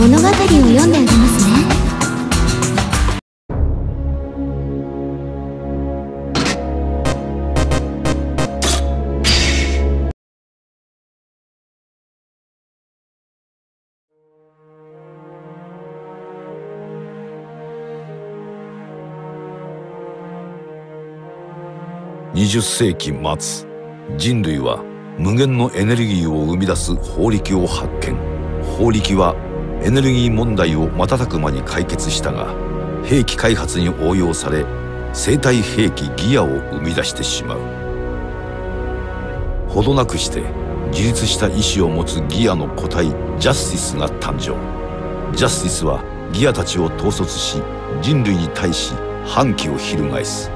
物語を読んであげますね。20世紀末人類は無限のエネルギーを生み出す法力を発見。法力はエネルギー問題を瞬く間に解決したが兵器開発に応用され生体兵器ギアを生み出してしまう。ほどなくして自立した意志を持つギアの個体ジャスティスが誕生。ジャスティスはギアたちを統率し人類に対し反旗を翻す。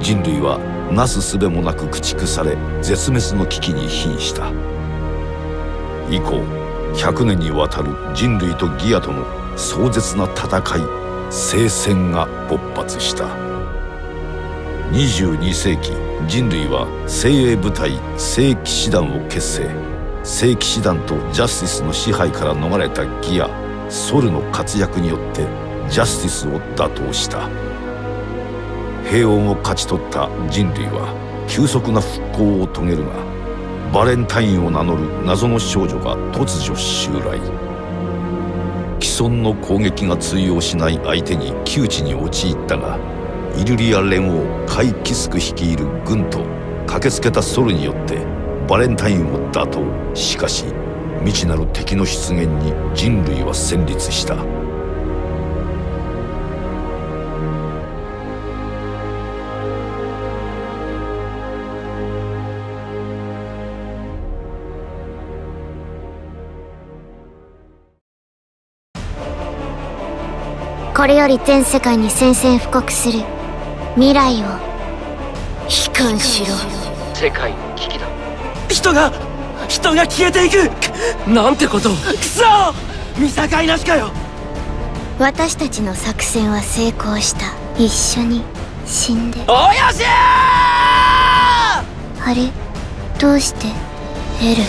人類はなすすべもなく駆逐され絶滅の危機に瀕した。以降100年にわたる人類とギアとの壮絶な戦い聖戦が勃発した。22世紀人類は精鋭部隊聖騎士団を結成。聖騎士団とジャスティスの支配から逃れたギアソルの活躍によってジャスティスを打倒した。平穏を勝ち取った人類は急速な復興を遂げるがバレンタインを名乗る謎の少女が突如襲来。既存の攻撃が通用しない相手に窮地に陥ったがイルリア連王カイ・キスク率いる軍と駆けつけたソルによってバレンタインを打倒。しかし未知なる敵の出現に人類は戦慄した。より全世界に宣戦布告する。未来を。悲観しろ。世界の危機だ。人が人が消えていく。なんてこと。をくそ見境なしかよ。私たちの作戦は成功した。一緒に。死んで。およしあれ？どうして？エル。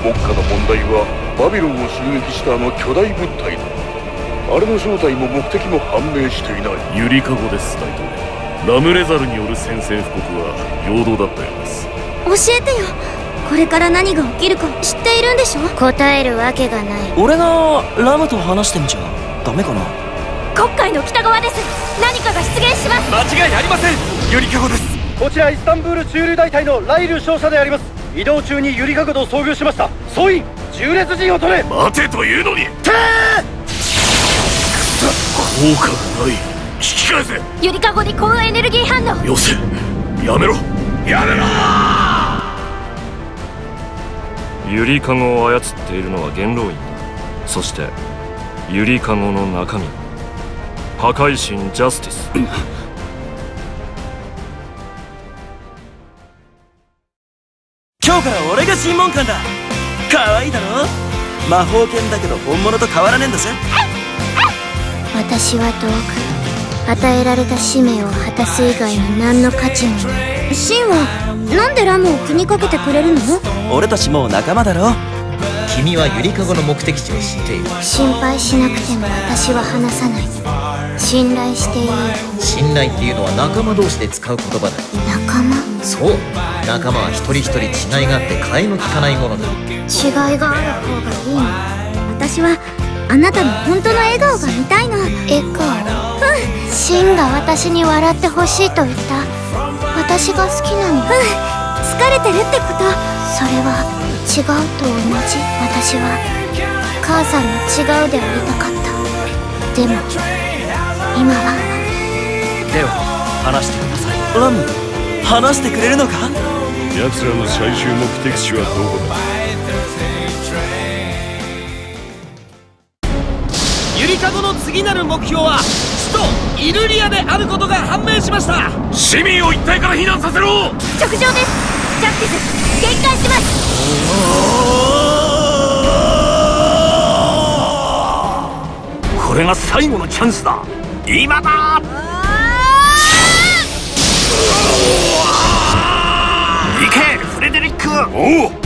国家の問題はバビロンを襲撃したあの巨大物体だあれの正体も目的も判明していない。ゆりかごです。大統領ラムレザルによる宣戦布告は平等だったようです。教えてよ。これから何が起きるか知っているんでしょ？答えるわけがない。俺がラムと話してみちゃダメかな？国会の北側です。何かが出現します。間違いありません。ゆりかごです。こちらイスタンブール駐留大隊のライル少佐であります。移動中にゆりかごと遭遇しました。総員縦列陣を取れ。待てというのに。て効果がない。引き返せ。ゆりかごに高エネルギー反応。よせ。やめろ。やめろ。ゆりかごを操っているのは元老院だ。そしてゆりかごの中身。破壊神ジャスティス。今日から俺が審問官だ。可愛いだろ？魔法剣だけど本物と変わらねえんだぜ私は道具与えられた使命を果たす以外に何の価値もない。シンはなんでラムを気にかけてくれるの？俺たちもう仲間だろ？君はゆりかごの目的地を知っている。心配しなくても私は話さない。信頼している。信頼っていうのは仲間同士で使う言葉だ。仲間？そう。仲間は一人一人違いがあって替えの利かないものだ。違いがある方がいいの。私はあなたの本当の笑顔が見たいの笑顔うんシンが私に笑ってほしいと言った。私が好きなの。うん。疲れてるってこと。それは違うと同じ。私は母さんの違うでありたかった。でも今は。では話してください。ラム話してくれるのか？奴らの最終目的地はどこだ？次なる目標は首都イルリアであることが判明しました。市民を一帯から避難させろ。直上です。ジャスティス限界します。これが最後のチャンスだ。今だ。行けフレデリック。おう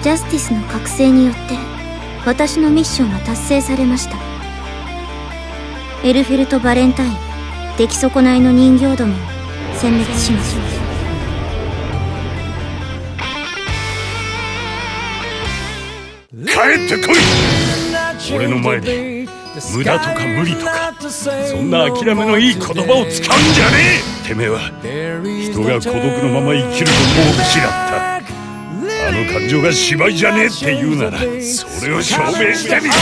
ジャスティスの覚醒によって私のミッションは達成されました。エルフェルト・バレンタイン出来損ないの人形どもを殲滅します。帰ってこい！俺の前で無駄とか無理とかそんな諦めのいい言葉を使うんじゃねえ！てめえは人が孤独のまま生きることを嫌った。あの感情が芝居じゃねえって言うならそれを証明してみせろ。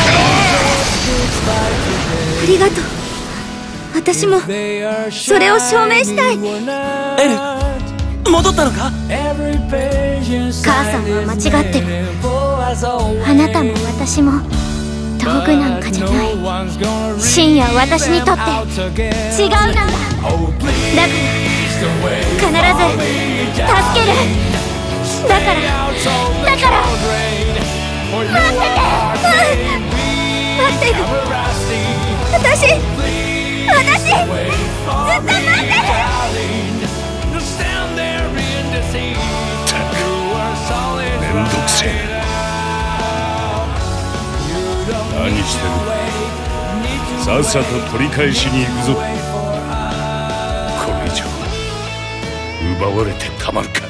ありがとう。私もそれを証明したい。エル戻ったのか？母さんは間違ってる。あなたも私も道具なんかじゃない。深夜私にとって違うなんだ。だから必ず助けるだからだから。待ってて待って。る私私ずっと待って。るめんどくせえ。何してる？さっさと取り返しに行くぞ。これ以上奪われてたまるか。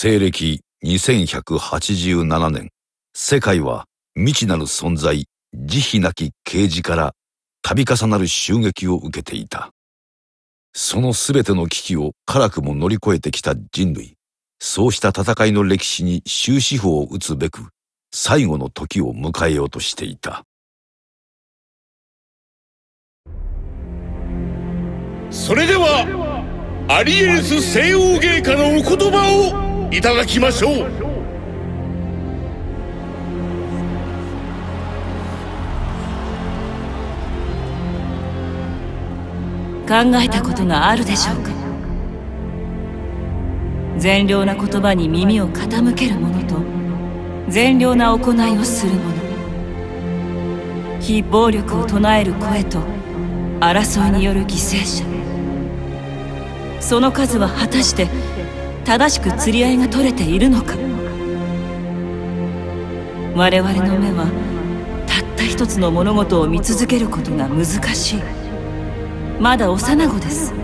西暦2187年世界は未知なる存在慈悲なき啓示から度重なる襲撃を受けていた。その全ての危機を辛くも乗り越えてきた人類そうした戦いの歴史に終止符を打つべく最後の時を迎えようとしていた。それではアリエルス西欧芸家のお言葉をいただきましょう。考えたことがあるでしょうか？善良な言葉に耳を傾ける者と善良な行いをする者。非暴力を唱える声と争いによる犠牲者。その数は果たして正しく釣り合いが取れているのか。我々の目はたった一つの物事を見続けることが難しい。まだ幼子です。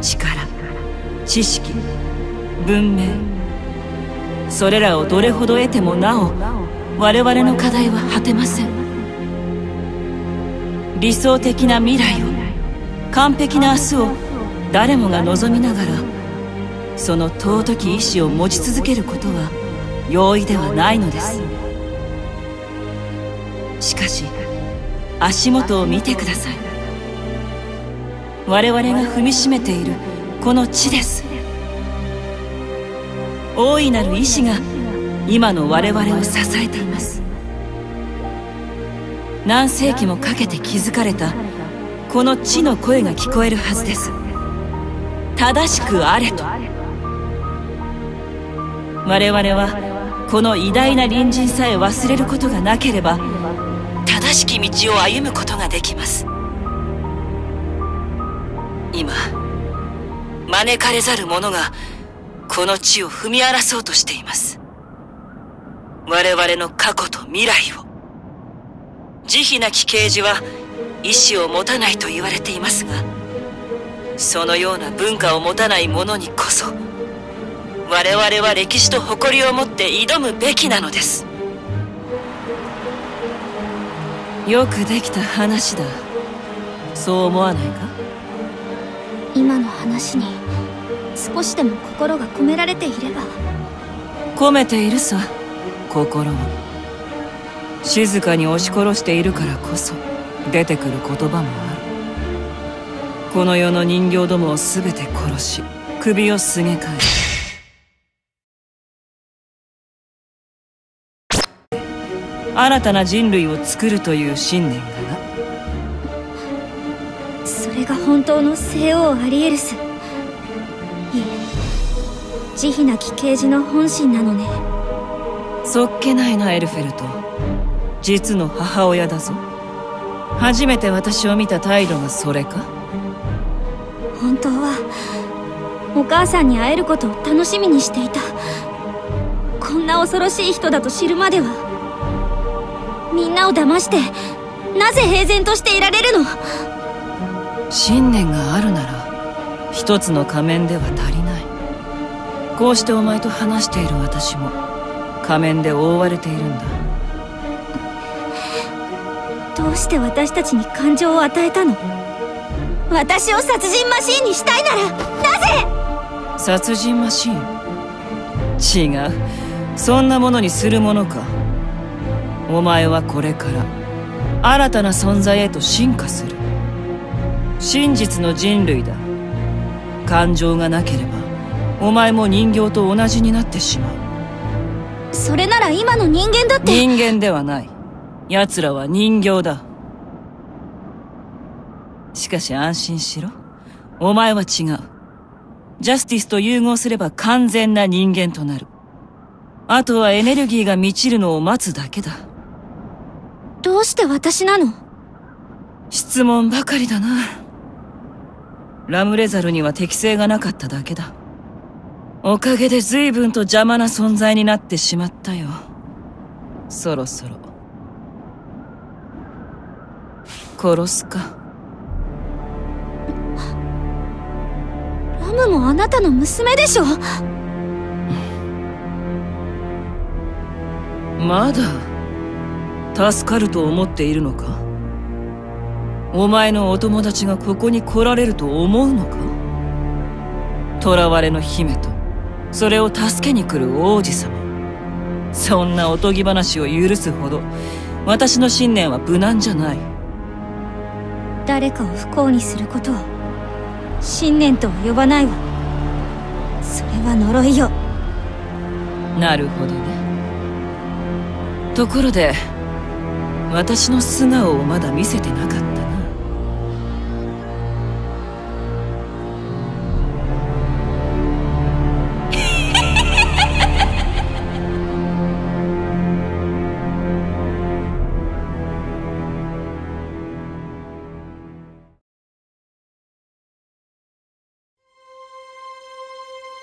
力知識文明。それらをどれほど得てもなお我々の課題は果てません。理想的な未来を完璧な明日を誰もが望みながらその尊き意志を持ち続けることは容易ではないのです。しかし足元を見てください。我々が踏みしめているこの地です。大いなる意志が今の我々を支えています。何世紀もかけて築かれたこの地の声が聞こえるはずです。正しくあれと。我々はこの偉大な隣人さえ忘れることがなければ正しき道を歩むことができます。今招かれざる者がこの地を踏み荒らそうとしています。我々の過去と未来を。慈悲なき啓示は意志を持たないと言われていますがそのような文化を持たない者にこそ我々は歴史と誇りを持って挑むべきなのです。よくできた話だ。そう思わないか？今の話に少しでも心が込められていれば。込めているさ心を。静かに押し殺しているからこそ出てくる言葉もある。この世の人形どもを全て殺し首をすげ替え新たな人類を作るという信念がな。が本当の聖王アリエルス。いえ。慈悲なき啓示の本心なのね。そっけないなエルフェルト。実の母親だぞ。初めて私を見た態度がそれか？本当はお母さんに会えることを楽しみにしていた。こんな恐ろしい人だと知るまではみんなを騙してなぜ平然としていられるの？信念があるなら一つの仮面では足りない。こうしてお前と話している私も仮面で覆われているんだ。どうして私たちに感情を与えたの？私を殺人マシーンにしたいならなぜ？殺人マシーン？違う。そんなものにするものかお前はこれから新たな存在へと進化する。真実の人類だ。感情がなければお前も人形と同じになってしまう。それなら今の人間だって。人間ではない。奴らは人形だ。しかし安心しろ。お前は違う。ジャスティスと融合すれば完全な人間となる。あとはエネルギーが満ちるのを待つだけだどうして私なの？質問ばかりだな。ラムレザルには適性がなかっただけだ。おかげで随分と邪魔な存在になってしまったよ。そろそろ。殺すか。ラムもあなたの娘でしょ？まだ？助かると思っているのか？お前のお友達がここに来られると思うのか？囚われの姫とそれを助けに来る王子様。そんなおとぎ話を許すほど私の信念は無難じゃない。誰かを不幸にすることを信念とは呼ばないわ。それは呪いよ。なるほどね。ところで私の素顔をまだ見せてなかったな。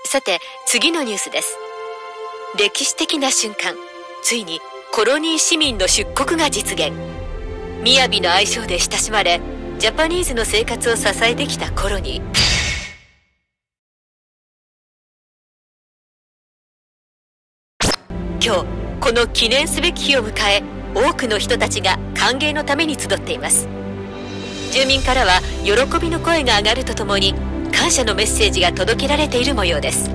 さて次のニュースです。歴史的な瞬間。ついにコロニー市民の出国が実現。雅の愛称で親しまれジャパニーズの生活を支えてきたコロニー。今日この記念すべき日を迎え多くの人たちが歓迎のために集っています。住民からは喜びの声が上がるとともに感謝のメッセージが届けられている模様です。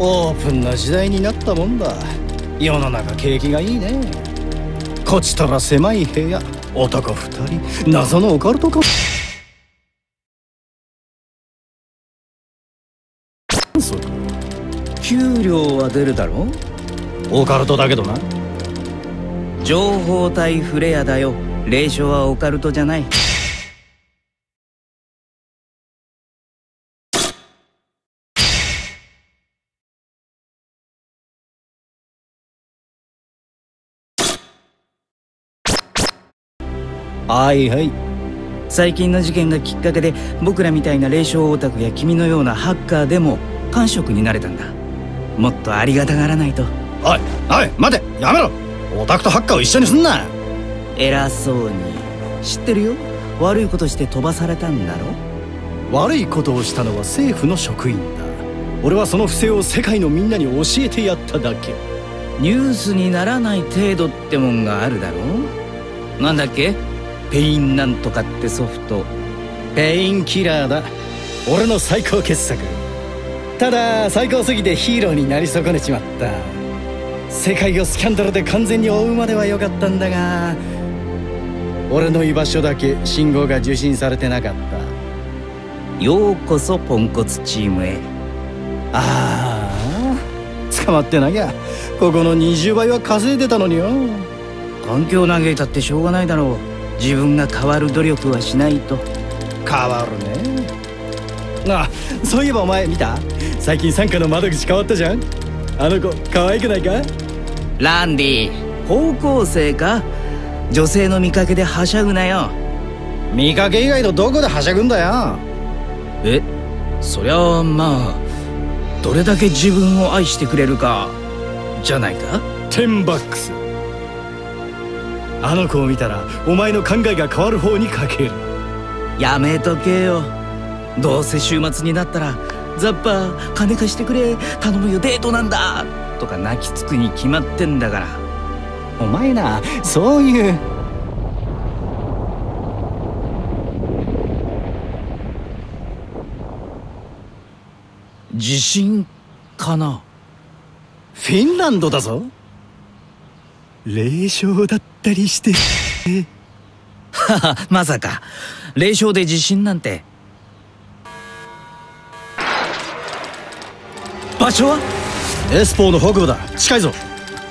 オープンな時代になったもんだ。世の中景気がいいね。こちとら狭い部屋。男二人。謎のオカルトかそ給料は出るだろ？オカルトだけどな。情報体フレアだよ。霊障はオカルトじゃないはいはい。最近の事件がきっかけで僕らみたいな霊障オタクや君のようなハッカーでも官職になれたんだ。もっとありがたがらないと。おいおい待てやめろ。オタクとハッカーを一緒にすんな。偉そうに。知ってるよ。悪いことして飛ばされたんだろ。悪いことをしたのは政府の職員だ。俺はその不正を世界のみんなに教えてやっただけ。ニュースにならない程度ってもんがあるだろ。なんだっけ？ペインなんとかってソフト。ペインキラーだ。俺の最高傑作。ただ最高すぎてヒーローになり損ねちまった。世界をスキャンダルで完全に追うまではよかったんだが俺の居場所だけ信号が受信されてなかった。ようこそポンコツチームへ。ああ捕まってなきゃここの20倍は稼いでたのによ。環境嘆いたってしょうがないだろう。自分が変わる努力はしないと。変わるね。あそういえばお前見た？最近傘下の窓口変わったじゃん。あの子可愛くないか？ランディ。高校生か？女性の見かけではしゃぐなよ。見かけ以外のどこではしゃぐんだよ？えそりゃあまあどれだけ自分を愛してくれるかじゃないか？テンバックスあの子を見たらお前の考えが変わる方にかける。やめとけよ。どうせ週末になったら「ザッパー金貸してくれ。頼むよ。デートなんだ」とか泣きつくに決まってんだから。お前なそういう。地震かな。フィンランドだぞ。霊障だったりして。は はまさか。霊障で地震なんて。場所は？エスポーの北部だ。近いぞ。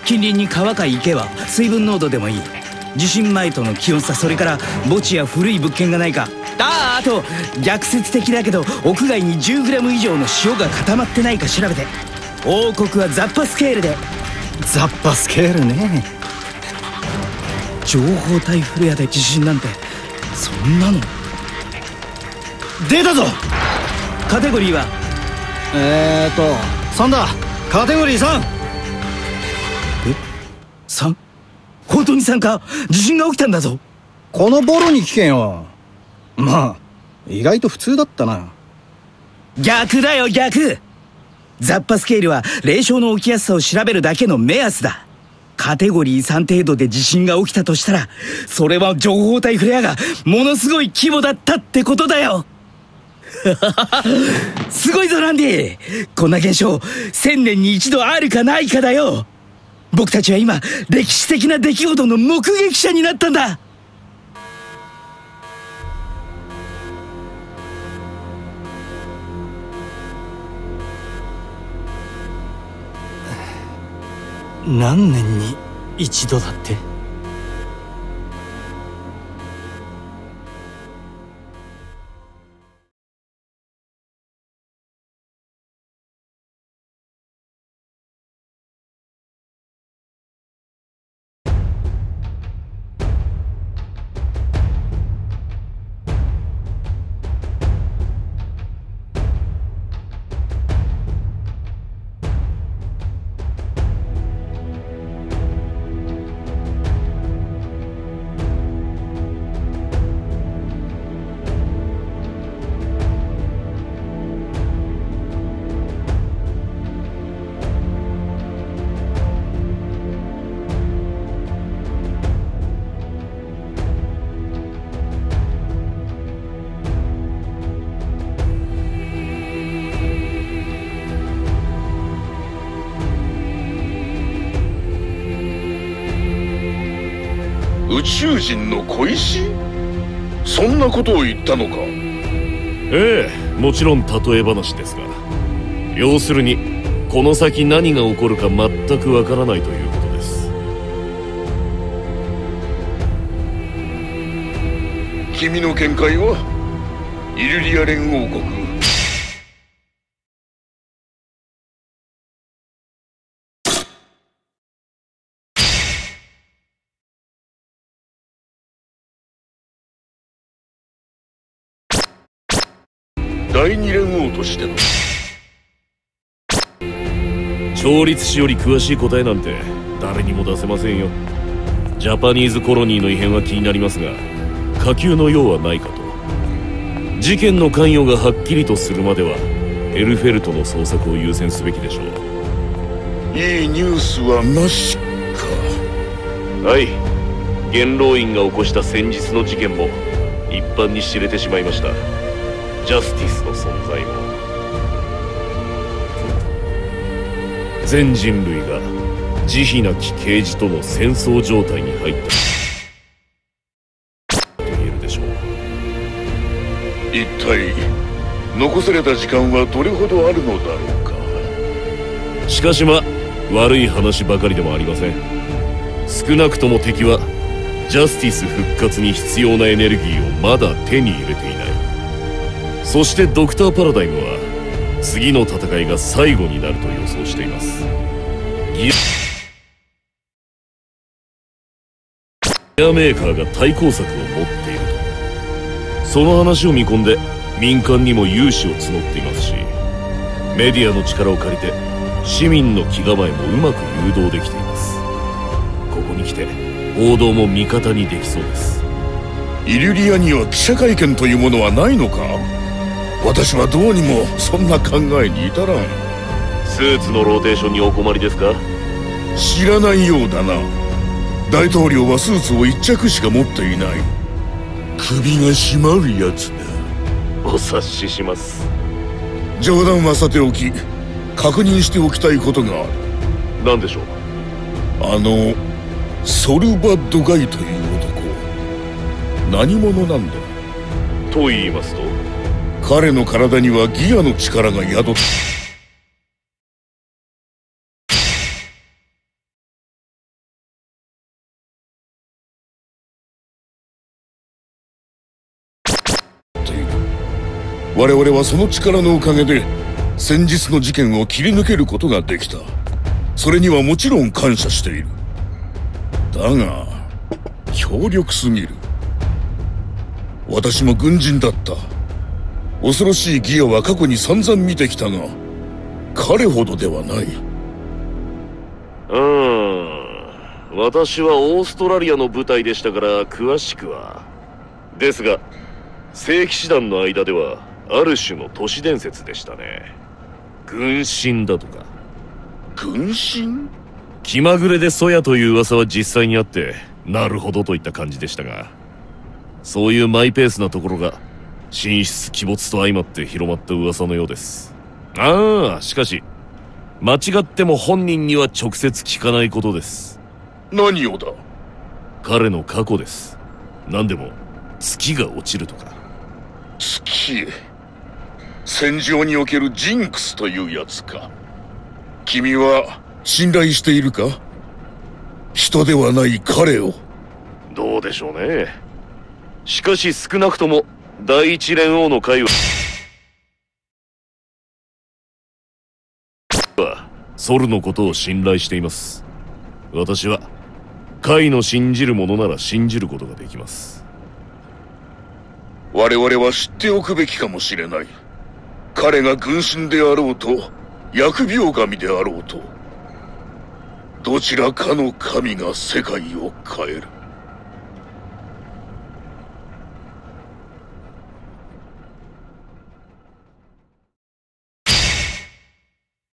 近隣に川か池は水分濃度でもいい。地震前との気温差それから墓地や古い物件がないか。あああと逆説的だけど屋外に 10g 以上の塩が固まってないか調べて。王国はザッパスケールで。ザッパスケールね情報体フレアで地震なんてそんなの。出たぞ。カテゴリーは？えーっと3だ。カテゴリー 3! え？3? 本当に3か？地震が起きたんだぞ。このボロに聞けよ。まあ意外と普通だったな。逆だよ逆。ザッパスケールは霊障の起きやすさを調べるだけの目安だカテゴリー3程度で地震が起きたとしたらそれは情報体フレアがものすごい規模だったってことだよ。すごいぞランディ。こんな現象1000年に一度あるかないかだよ。僕たちは今歴史的な出来事の目撃者になったんだ。何年に一度だって。人の小石そんなことを言ったのか？ええもちろん例え話ですが要するにこの先何が起こるか全くわからないということです。君の見解は？イルリア連王国としての調律師より詳しい答えなんて誰にも出せませんよ。ジャパニーズコロニーの異変は気になりますが火球のようはないかと。事件の関与がはっきりとするまではエルフェルトの捜索を優先すべきでしょう。いいニュースはなしか。はい。元老院が起こした先日の事件も一般に知れてしまいました。ジャスティスの存在も全人類が慈悲なき啓示との戦争状態に入った。と言えるでしょう一体残された時間はどれほどあるのだろうか。しかしま悪い話ばかりでもありません。少なくとも敵はジャスティス復活に必要なエネルギーをまだ手に入れていない。そしてドクター・パラダイムは次の戦いが最後になると予想しています。ギアメーカーが対抗策を持っていると。その話を見込んで民間にも融資を募っていますしメディアの力を借りて市民の気構えもうまく誘導できています。ここに来て報道も味方にできそうです。イリュリアには記者会見というものはないのか？私はどうにもそんな考えに至らん。スーツのローテーションにお困りですか？知らないようだな。大統領はスーツを一着しか持っていない。首が締まるやつだ。お察しします。冗談はさておき確認しておきたいことがある。何でしょう？あのソルバッドガイという男。何者なんだ？と言いますと？彼の体にはギアの力が宿って我々はその力のおかげで先日の事件を切り抜けることができた。それにはもちろん感謝している。だが強力すぎる。私も軍人だった。恐ろしいギアは過去に散々見てきたが彼ほどではない。うーん。私はオーストラリアの部隊でしたから詳しくは。ですが聖騎士団の間ではある種の都市伝説でしたね。軍神だとか。軍神？気まぐれでソヤという噂は実際にあってなるほどといった感じでしたがそういうマイペースなところが神出鬼没と相まって広まった噂のようです。ああしかし間違っても本人には直接聞かないことです。何をだ？彼の過去です。何でも月が落ちるとか。月戦場におけるジンクスというやつか。君は信頼しているか？人ではない彼を。どうでしょうね。しかし少なくとも第一連王の会はソルのことを信頼しています。私は会の信じる者なら信じることができます。我々は知っておくべきかもしれない。彼が軍神であろうと疫病神であろうとどちらかの神が世界を変える